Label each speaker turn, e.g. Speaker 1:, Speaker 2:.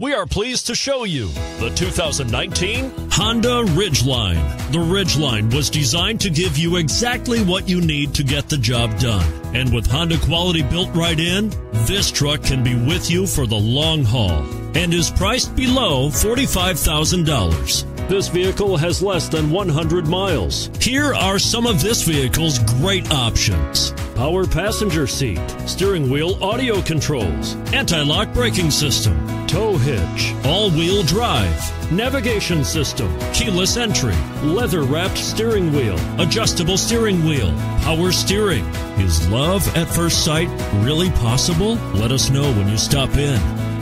Speaker 1: We are pleased to show you the 2019 Honda Ridgeline. The Ridgeline was designed to give you exactly what you need to get the job done. And with Honda quality built right in, this truck can be with you for the long haul and is priced below $45,000. This vehicle has less than 100 miles. Here are some of this vehicle's great options. Power passenger seat, steering wheel audio controls, anti-lock braking system, tow hitch, all-wheel drive, navigation system, keyless entry, leather-wrapped steering wheel, adjustable steering wheel, power steering. Is love at first sight really possible? Let us know when you stop in.